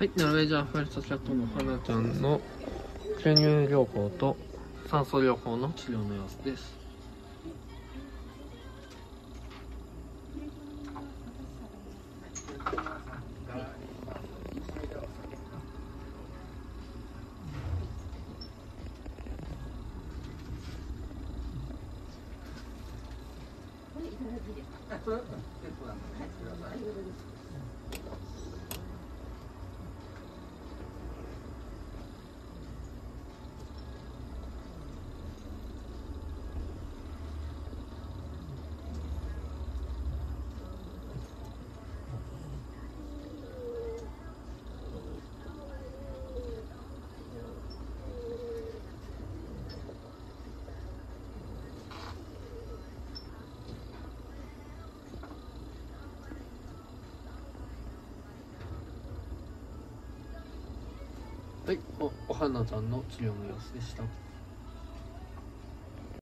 はい、ノルウェージャンファルトキャットの花ちゃんの吸入療法と酸素療法の治療の様子です。はい、おお花ちゃんの治療の様子でした。